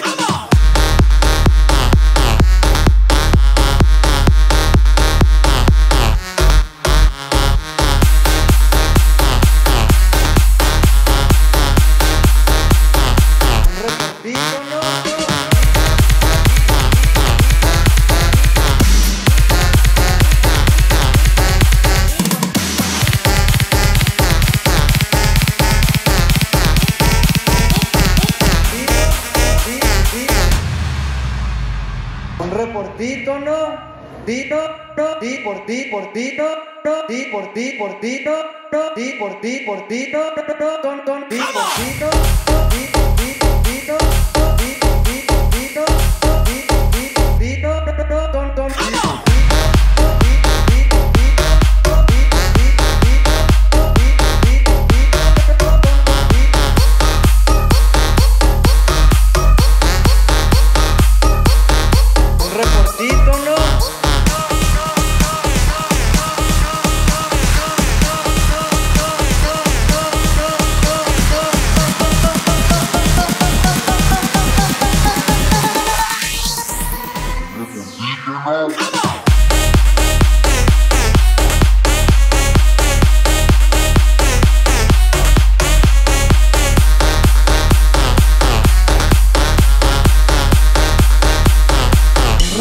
Come on! Reportito, ¿no? Tito, no, ti por ti, por tito, no, ti por ti, por tito, no, ti por ti, por tito, no, no, ton, ti por tito.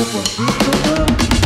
Thank